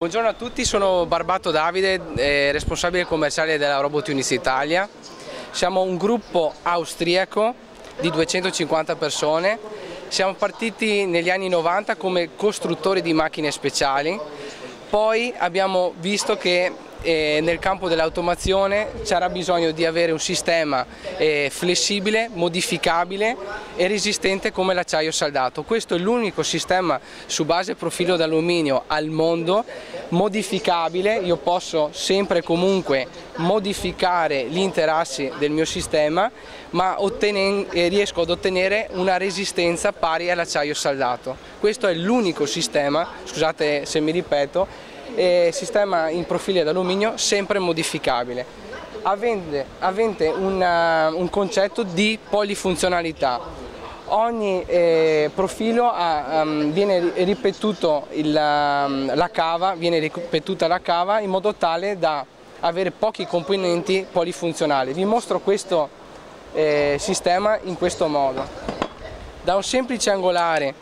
Buongiorno a tutti, sono Barbato Davide, eh, responsabile commerciale della Robot Units Italia. Siamo un gruppo austriaco di 250 persone. Siamo partiti negli anni 90 come costruttori di macchine speciali, poi abbiamo visto che eh, nel campo dell'automazione c'era bisogno di avere un sistema eh, flessibile, modificabile e resistente come l'acciaio saldato. Questo è l'unico sistema su base profilo d'alluminio al mondo, modificabile, io posso sempre e comunque modificare gli interassi del mio sistema ma eh, riesco ad ottenere una resistenza pari all'acciaio saldato. Questo è l'unico sistema, scusate se mi ripeto, e sistema in profili d'alluminio sempre modificabile, avente, avente una, un concetto di polifunzionalità. Ogni eh, profilo ha, um, viene ripetuto il, um, la cava, viene ripetuta la cava in modo tale da avere pochi componenti polifunzionali. Vi mostro questo eh, sistema in questo modo. Da un semplice angolare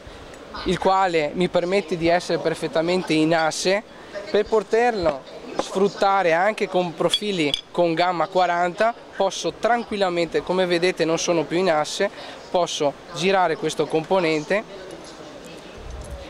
il quale mi permette di essere perfettamente in asse per poterlo sfruttare anche con profili con gamma 40 posso tranquillamente, come vedete non sono più in asse, posso girare questo componente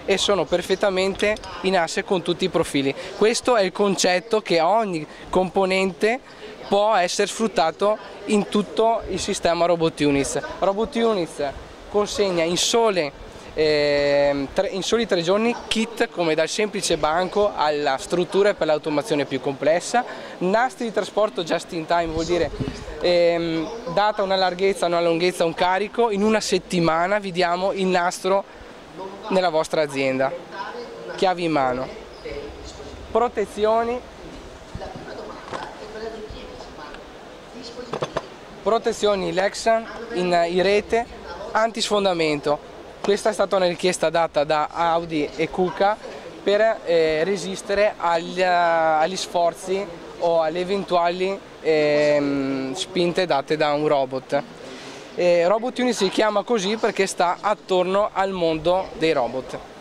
e sono perfettamente in asse con tutti i profili. Questo è il concetto che ogni componente può essere sfruttato in tutto il sistema Robot Units. Robot Units consegna in sole in soli tre giorni kit come dal semplice banco alla struttura per l'automazione più complessa, nastri di trasporto just in time vuol dire ehm, data una larghezza, una lunghezza, un carico, in una settimana vi diamo il nastro nella vostra azienda, chiavi in mano, protezioni. Protezioni Lexan in, in rete. Antisfondamento questa è stata una richiesta data da Audi e Kuka per eh, resistere agli, agli, sforzi o alle eventuali eh, spinte date da un robot. Eh, robot Unit si chiama così perché sta attorno al mondo dei robot.